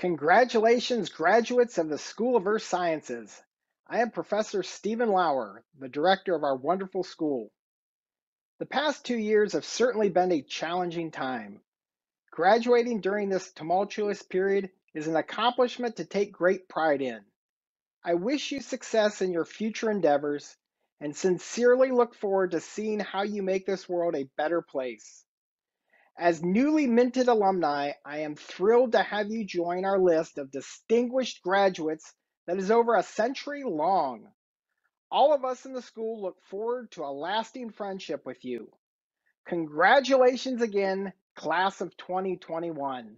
Congratulations, graduates of the School of Earth Sciences. I am Professor Steven Lower, the director of our wonderful school. The past two years have certainly been a challenging time. Graduating during this tumultuous period is an accomplishment to take great pride in. I wish you success in your future endeavors and sincerely look forward to seeing how you make this world a better place. As newly minted alumni, I am thrilled to have you join our list of distinguished graduates that is over a century long. All of us in the school look forward to a lasting friendship with you. Congratulations again, class of 2021.